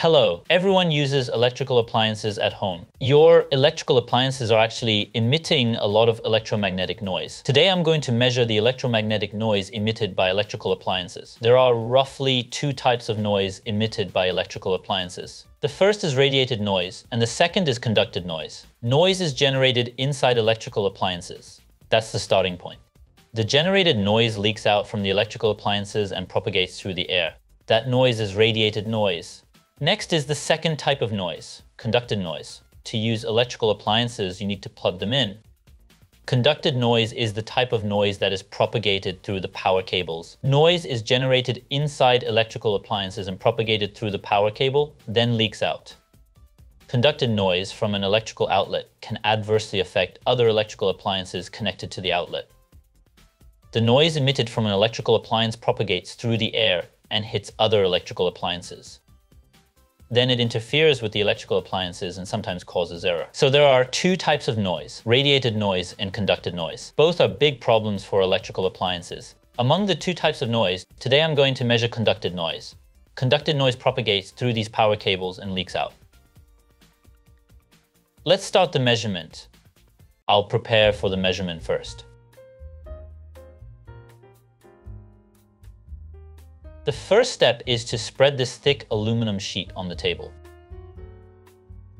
Hello, everyone uses electrical appliances at home. Your electrical appliances are actually emitting a lot of electromagnetic noise. Today I'm going to measure the electromagnetic noise emitted by electrical appliances. There are roughly two types of noise emitted by electrical appliances. The first is radiated noise, and the second is conducted noise. Noise is generated inside electrical appliances. That's the starting point. The generated noise leaks out from the electrical appliances and propagates through the air. That noise is radiated noise. Next is the second type of noise, conducted noise. To use electrical appliances, you need to plug them in. Conducted noise is the type of noise that is propagated through the power cables. Noise is generated inside electrical appliances and propagated through the power cable, then leaks out. Conducted noise from an electrical outlet can adversely affect other electrical appliances connected to the outlet. The noise emitted from an electrical appliance propagates through the air and hits other electrical appliances then it interferes with the electrical appliances and sometimes causes error. So there are two types of noise, radiated noise and conducted noise. Both are big problems for electrical appliances. Among the two types of noise, today I'm going to measure conducted noise. Conducted noise propagates through these power cables and leaks out. Let's start the measurement. I'll prepare for the measurement first. The first step is to spread this thick aluminum sheet on the table.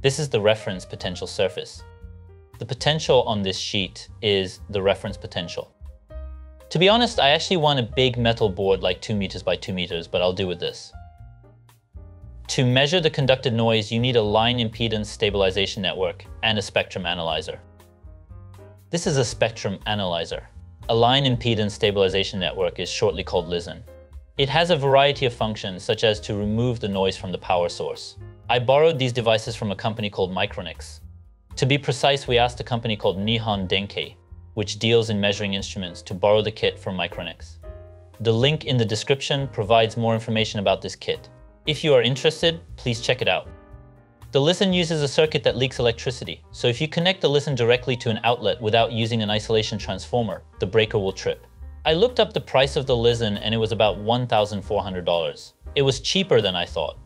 This is the reference potential surface. The potential on this sheet is the reference potential. To be honest, I actually want a big metal board like 2 meters by 2 meters, but I'll do with this. To measure the conducted noise, you need a line impedance stabilization network and a spectrum analyzer. This is a spectrum analyzer. A line impedance stabilization network is shortly called LISN. It has a variety of functions, such as to remove the noise from the power source. I borrowed these devices from a company called Micronix. To be precise, we asked a company called Nihon Denki, which deals in measuring instruments, to borrow the kit from Micronix. The link in the description provides more information about this kit. If you are interested, please check it out. The LISN uses a circuit that leaks electricity, so if you connect the LISN directly to an outlet without using an isolation transformer, the breaker will trip. I looked up the price of the LISN and it was about $1,400. It was cheaper than I thought.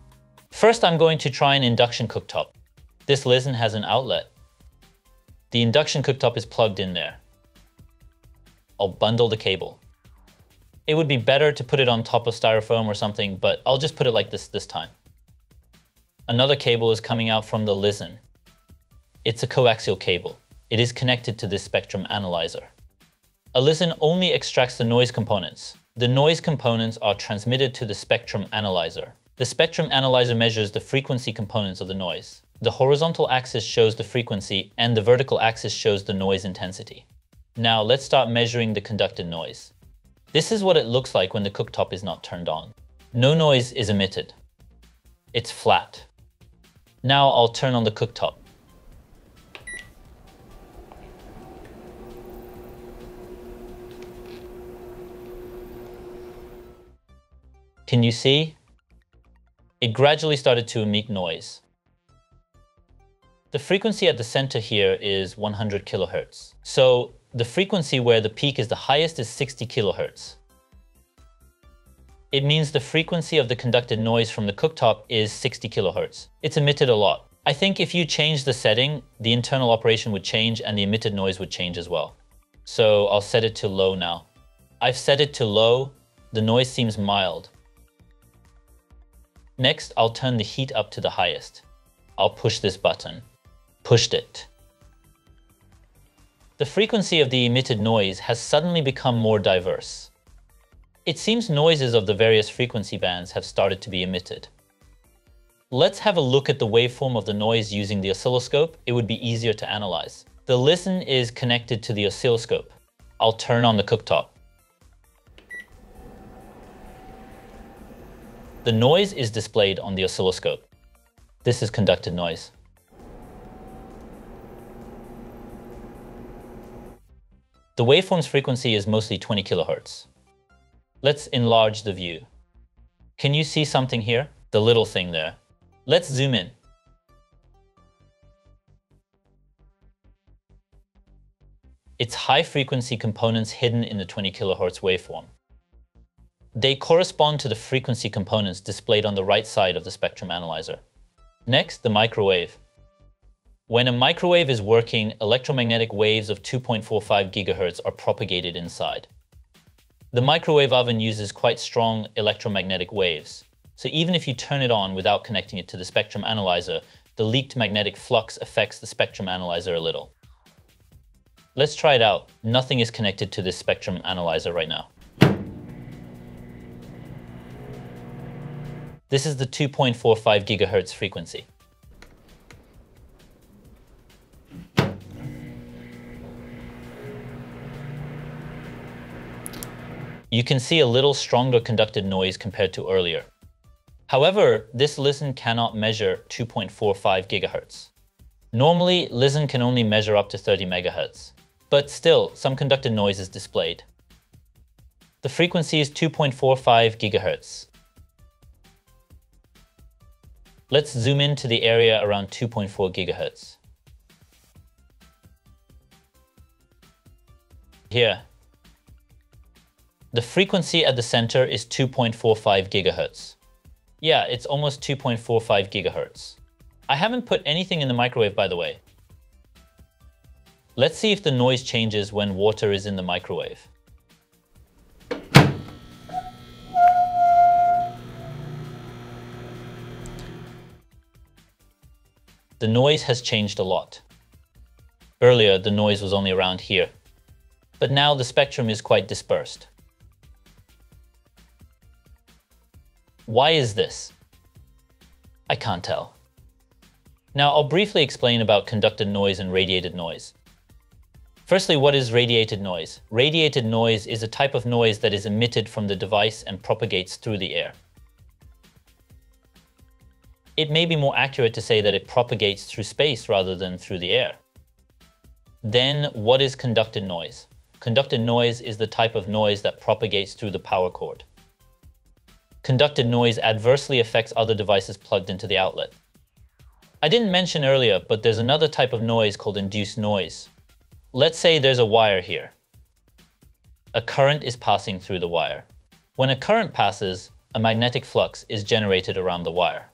First, I'm going to try an induction cooktop. This LISN has an outlet. The induction cooktop is plugged in there. I'll bundle the cable. It would be better to put it on top of styrofoam or something, but I'll just put it like this this time. Another cable is coming out from the LISN. It's a coaxial cable. It is connected to this spectrum analyzer. A LISN only extracts the noise components. The noise components are transmitted to the spectrum analyzer. The spectrum analyzer measures the frequency components of the noise. The horizontal axis shows the frequency and the vertical axis shows the noise intensity. Now let's start measuring the conducted noise. This is what it looks like when the cooktop is not turned on. No noise is emitted. It's flat. Now I'll turn on the cooktop. Can you see? It gradually started to emit noise. The frequency at the center here is 100 kilohertz. So the frequency where the peak is the highest is 60 kilohertz. It means the frequency of the conducted noise from the cooktop is 60 kilohertz. It's emitted a lot. I think if you change the setting, the internal operation would change and the emitted noise would change as well. So I'll set it to low now. I've set it to low. The noise seems mild. Next, I'll turn the heat up to the highest. I'll push this button. Pushed it. The frequency of the emitted noise has suddenly become more diverse. It seems noises of the various frequency bands have started to be emitted. Let's have a look at the waveform of the noise using the oscilloscope. It would be easier to analyze. The LISN is connected to the oscilloscope. I'll turn on the cooktop. The noise is displayed on the oscilloscope. This is conducted noise. The waveform's frequency is mostly 20 kilohertz. Let's enlarge the view. Can you see something here? The little thing there. Let's zoom in. It's high frequency components hidden in the 20 kilohertz waveform. They correspond to the frequency components displayed on the right side of the spectrum analyzer. Next, the microwave. When a microwave is working, electromagnetic waves of 2.45 GHz are propagated inside. The microwave oven uses quite strong electromagnetic waves, so even if you turn it on without connecting it to the spectrum analyzer, the leaked magnetic flux affects the spectrum analyzer a little. Let's try it out. Nothing is connected to this spectrum analyzer right now. This is the 2.45 gigahertz frequency. You can see a little stronger conducted noise compared to earlier. However, this LISN cannot measure 2.45 gigahertz. Normally, LISN can only measure up to 30 megahertz, but still, some conducted noise is displayed. The frequency is 2.45 gigahertz, Let's zoom into the area around 2.4 gigahertz. Here. The frequency at the center is 2.45 gigahertz. Yeah, it's almost 2.45 gigahertz. I haven't put anything in the microwave, by the way. Let's see if the noise changes when water is in the microwave. The noise has changed a lot. Earlier, the noise was only around here, but now the spectrum is quite dispersed. Why is this? I can't tell. Now, I'll briefly explain about conducted noise and radiated noise. Firstly, what is radiated noise? Radiated noise is a type of noise that is emitted from the device and propagates through the air it may be more accurate to say that it propagates through space rather than through the air. Then what is conducted noise? Conducted noise is the type of noise that propagates through the power cord. Conducted noise adversely affects other devices plugged into the outlet. I didn't mention earlier, but there's another type of noise called induced noise. Let's say there's a wire here. A current is passing through the wire. When a current passes, a magnetic flux is generated around the wire.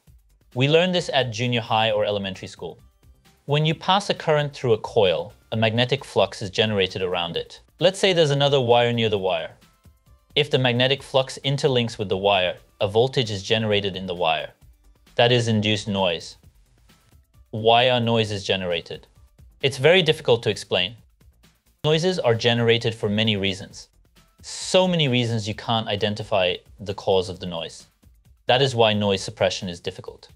We learned this at junior high or elementary school. When you pass a current through a coil, a magnetic flux is generated around it. Let's say there's another wire near the wire. If the magnetic flux interlinks with the wire, a voltage is generated in the wire. That is induced noise. Why are noises generated? It's very difficult to explain. Noises are generated for many reasons. So many reasons you can't identify the cause of the noise. That is why noise suppression is difficult.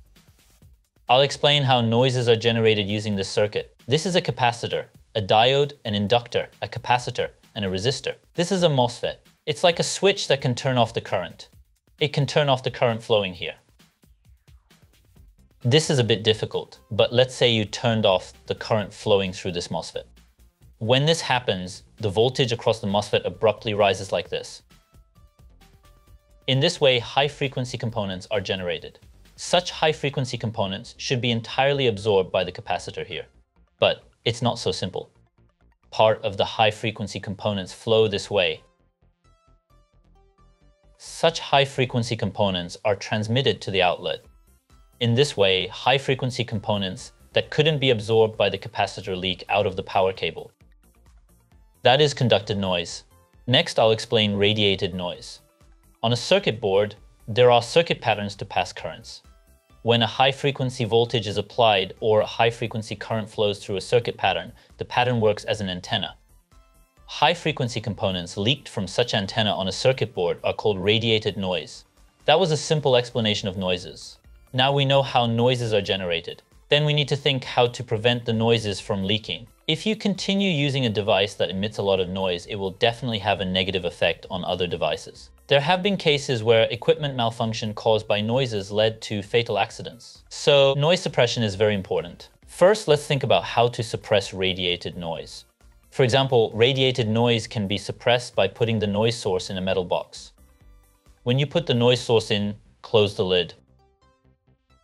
I'll explain how noises are generated using this circuit. This is a capacitor, a diode, an inductor, a capacitor, and a resistor. This is a MOSFET. It's like a switch that can turn off the current. It can turn off the current flowing here. This is a bit difficult, but let's say you turned off the current flowing through this MOSFET. When this happens, the voltage across the MOSFET abruptly rises like this. In this way, high-frequency components are generated. Such high-frequency components should be entirely absorbed by the capacitor here. But it's not so simple. Part of the high-frequency components flow this way. Such high-frequency components are transmitted to the outlet. In this way, high-frequency components that couldn't be absorbed by the capacitor leak out of the power cable. That is conducted noise. Next, I'll explain radiated noise. On a circuit board, there are circuit patterns to pass currents. When a high-frequency voltage is applied or a high-frequency current flows through a circuit pattern, the pattern works as an antenna. High-frequency components leaked from such antenna on a circuit board are called radiated noise. That was a simple explanation of noises. Now we know how noises are generated. Then we need to think how to prevent the noises from leaking. If you continue using a device that emits a lot of noise, it will definitely have a negative effect on other devices. There have been cases where equipment malfunction caused by noises led to fatal accidents. So noise suppression is very important. First, let's think about how to suppress radiated noise. For example, radiated noise can be suppressed by putting the noise source in a metal box. When you put the noise source in, close the lid.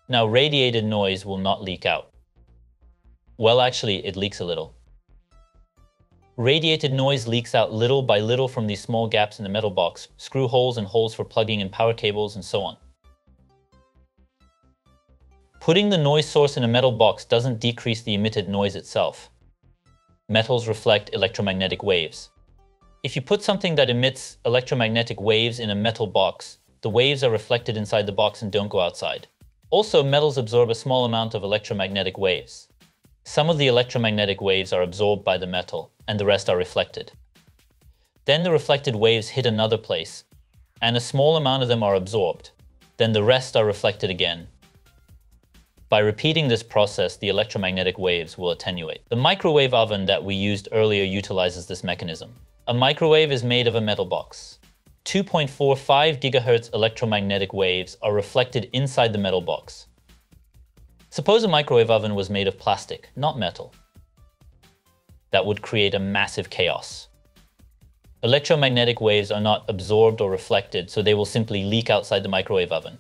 Now radiated noise will not leak out. Well, actually, it leaks a little. Radiated noise leaks out little by little from these small gaps in the metal box, screw holes and holes for plugging in power cables and so on. Putting the noise source in a metal box doesn't decrease the emitted noise itself. Metals reflect electromagnetic waves. If you put something that emits electromagnetic waves in a metal box, the waves are reflected inside the box and don't go outside. Also, metals absorb a small amount of electromagnetic waves. Some of the electromagnetic waves are absorbed by the metal, and the rest are reflected. Then the reflected waves hit another place, and a small amount of them are absorbed. Then the rest are reflected again. By repeating this process, the electromagnetic waves will attenuate. The microwave oven that we used earlier utilizes this mechanism. A microwave is made of a metal box. 2.45 gigahertz electromagnetic waves are reflected inside the metal box. Suppose a microwave oven was made of plastic, not metal. That would create a massive chaos. Electromagnetic waves are not absorbed or reflected, so they will simply leak outside the microwave oven.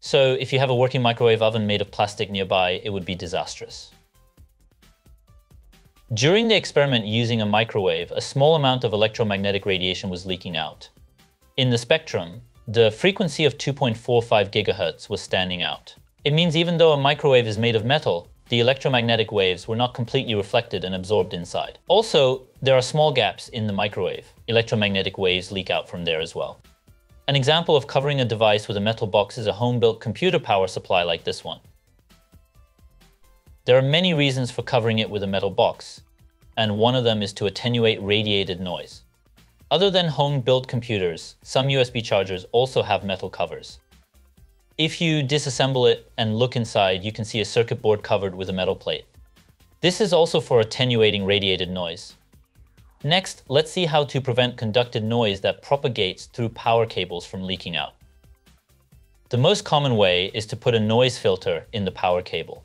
So if you have a working microwave oven made of plastic nearby, it would be disastrous. During the experiment using a microwave, a small amount of electromagnetic radiation was leaking out. In the spectrum, the frequency of 2.45 gigahertz was standing out. It means even though a microwave is made of metal, the electromagnetic waves were not completely reflected and absorbed inside. Also, there are small gaps in the microwave. Electromagnetic waves leak out from there as well. An example of covering a device with a metal box is a home-built computer power supply like this one. There are many reasons for covering it with a metal box, and one of them is to attenuate radiated noise. Other than home-built computers, some USB chargers also have metal covers. If you disassemble it and look inside, you can see a circuit board covered with a metal plate. This is also for attenuating radiated noise. Next, let's see how to prevent conducted noise that propagates through power cables from leaking out. The most common way is to put a noise filter in the power cable.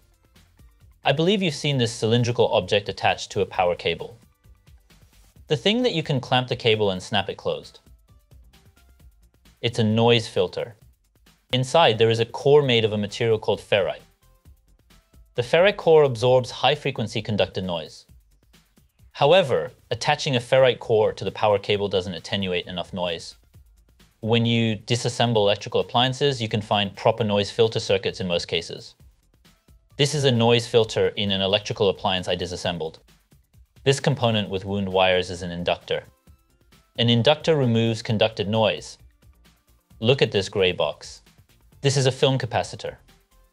I believe you've seen this cylindrical object attached to a power cable. The thing that you can clamp the cable and snap it closed. It's a noise filter. Inside, there is a core made of a material called ferrite. The ferrite core absorbs high-frequency conducted noise. However, attaching a ferrite core to the power cable doesn't attenuate enough noise. When you disassemble electrical appliances, you can find proper noise filter circuits in most cases. This is a noise filter in an electrical appliance I disassembled. This component with wound wires is an inductor. An inductor removes conducted noise. Look at this gray box. This is a film capacitor.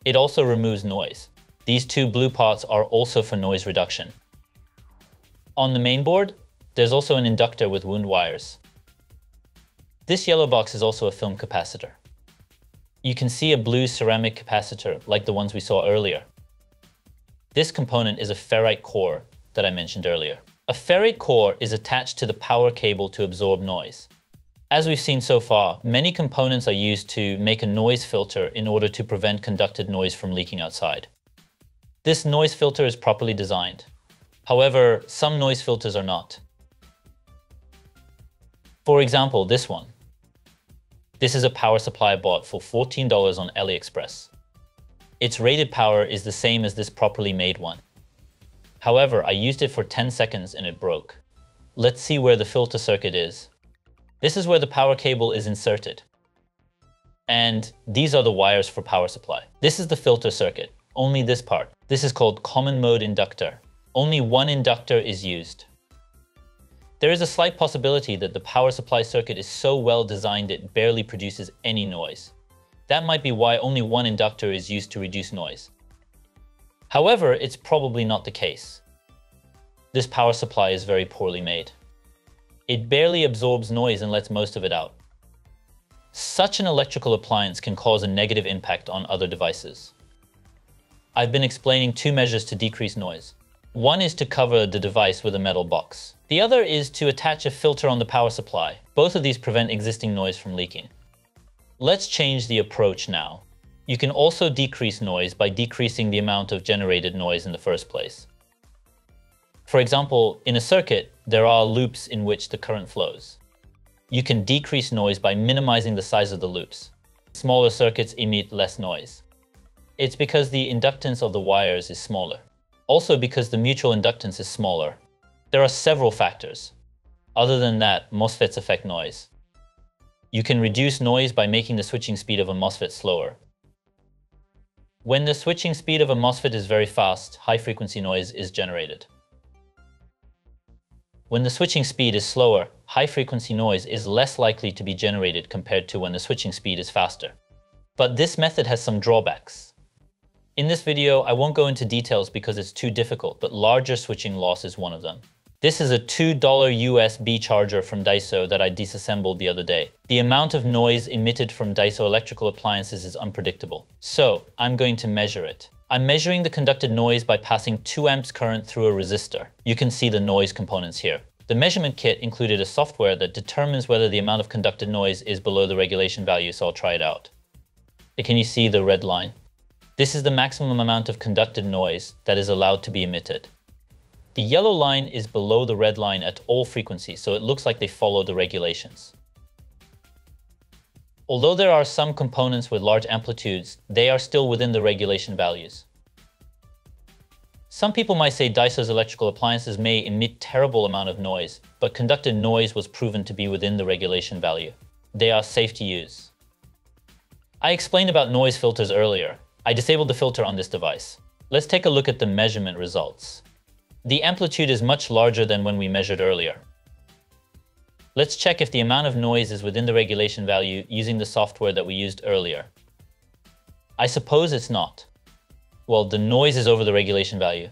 It also removes noise. These two blue parts are also for noise reduction. On the main board, there's also an inductor with wound wires. This yellow box is also a film capacitor. You can see a blue ceramic capacitor like the ones we saw earlier. This component is a ferrite core that I mentioned earlier. A ferrite core is attached to the power cable to absorb noise. As we've seen so far, many components are used to make a noise filter in order to prevent conducted noise from leaking outside. This noise filter is properly designed. However, some noise filters are not. For example, this one. This is a power supply bought for $14 on AliExpress. Its rated power is the same as this properly made one. However, I used it for 10 seconds and it broke. Let's see where the filter circuit is. This is where the power cable is inserted. And these are the wires for power supply. This is the filter circuit, only this part. This is called common mode inductor. Only one inductor is used. There is a slight possibility that the power supply circuit is so well designed it barely produces any noise. That might be why only one inductor is used to reduce noise. However, it's probably not the case. This power supply is very poorly made. It barely absorbs noise and lets most of it out. Such an electrical appliance can cause a negative impact on other devices. I've been explaining two measures to decrease noise. One is to cover the device with a metal box. The other is to attach a filter on the power supply. Both of these prevent existing noise from leaking. Let's change the approach now. You can also decrease noise by decreasing the amount of generated noise in the first place. For example, in a circuit, there are loops in which the current flows. You can decrease noise by minimizing the size of the loops. Smaller circuits emit less noise. It's because the inductance of the wires is smaller. Also because the mutual inductance is smaller. There are several factors. Other than that, MOSFETs affect noise. You can reduce noise by making the switching speed of a MOSFET slower. When the switching speed of a MOSFET is very fast, high frequency noise is generated. When the switching speed is slower, high frequency noise is less likely to be generated compared to when the switching speed is faster. But this method has some drawbacks. In this video, I won't go into details because it's too difficult, but larger switching loss is one of them. This is a $2 USB charger from Daiso that I disassembled the other day. The amount of noise emitted from Daiso electrical appliances is unpredictable. So I'm going to measure it. I'm measuring the conducted noise by passing 2 amps current through a resistor. You can see the noise components here. The measurement kit included a software that determines whether the amount of conducted noise is below the regulation value, so I'll try it out. Can you see the red line? This is the maximum amount of conducted noise that is allowed to be emitted. The yellow line is below the red line at all frequencies, so it looks like they follow the regulations. Although there are some components with large amplitudes, they are still within the regulation values. Some people might say Daiso's electrical appliances may emit terrible amount of noise, but conducted noise was proven to be within the regulation value. They are safe to use. I explained about noise filters earlier. I disabled the filter on this device. Let's take a look at the measurement results. The amplitude is much larger than when we measured earlier. Let's check if the amount of noise is within the regulation value using the software that we used earlier. I suppose it's not. Well, the noise is over the regulation value.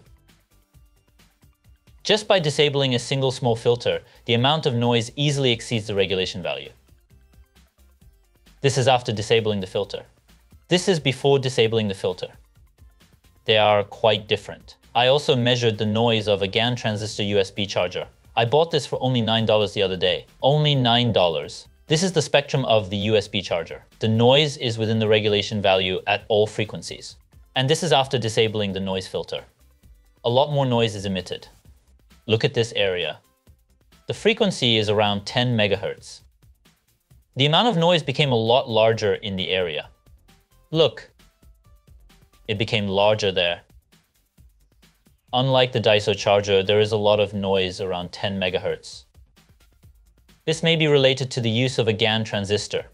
Just by disabling a single small filter, the amount of noise easily exceeds the regulation value. This is after disabling the filter. This is before disabling the filter. They are quite different. I also measured the noise of a GaN transistor USB charger. I bought this for only $9 the other day. Only $9. This is the spectrum of the USB charger. The noise is within the regulation value at all frequencies. And this is after disabling the noise filter. A lot more noise is emitted. Look at this area. The frequency is around 10 megahertz. The amount of noise became a lot larger in the area. Look, it became larger there. Unlike the Daiso charger, there is a lot of noise around 10 megahertz. This may be related to the use of a GaN transistor.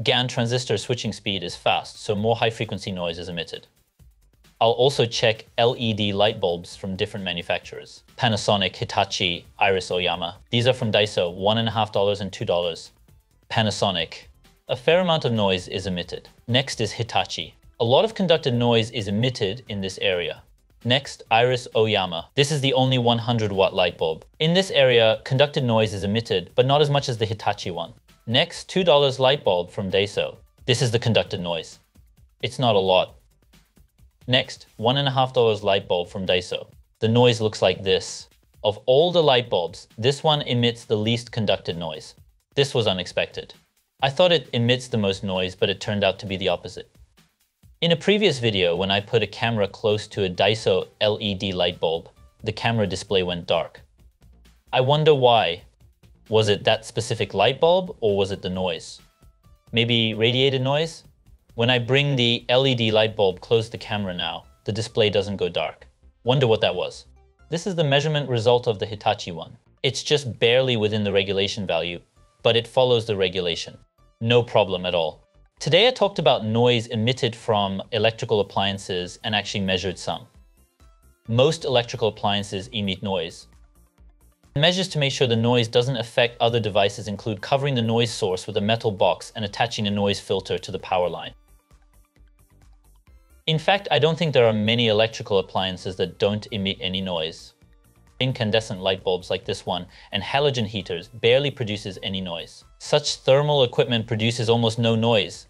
GaN transistor switching speed is fast, so more high-frequency noise is emitted. I'll also check LED light bulbs from different manufacturers. Panasonic, Hitachi, Iris Oyama. These are from Daiso, $1.5 and $2. Panasonic. A fair amount of noise is emitted. Next is Hitachi. A lot of conducted noise is emitted in this area. Next, Iris Oyama. This is the only 100 watt light bulb. In this area, conducted noise is emitted, but not as much as the Hitachi one. Next, $2 light bulb from Daiso. This is the conducted noise. It's not a lot. Next, $1.5 light bulb from Daiso. The noise looks like this. Of all the light bulbs, this one emits the least conducted noise. This was unexpected. I thought it emits the most noise, but it turned out to be the opposite. In a previous video, when I put a camera close to a Daiso LED light bulb, the camera display went dark. I wonder why. Was it that specific light bulb or was it the noise? Maybe radiated noise? When I bring the LED light bulb close to the camera now, the display doesn't go dark. Wonder what that was. This is the measurement result of the Hitachi one. It's just barely within the regulation value, but it follows the regulation. No problem at all. Today I talked about noise emitted from electrical appliances and actually measured some. Most electrical appliances emit noise. Measures to make sure the noise doesn't affect other devices include covering the noise source with a metal box and attaching a noise filter to the power line. In fact, I don't think there are many electrical appliances that don't emit any noise. Incandescent light bulbs like this one and halogen heaters barely produces any noise. Such thermal equipment produces almost no noise.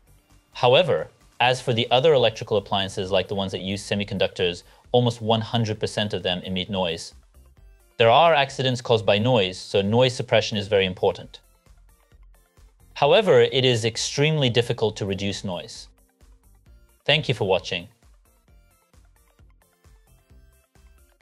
However, as for the other electrical appliances like the ones that use semiconductors, almost 100% of them emit noise. There are accidents caused by noise, so noise suppression is very important. However, it is extremely difficult to reduce noise. Thank you for watching.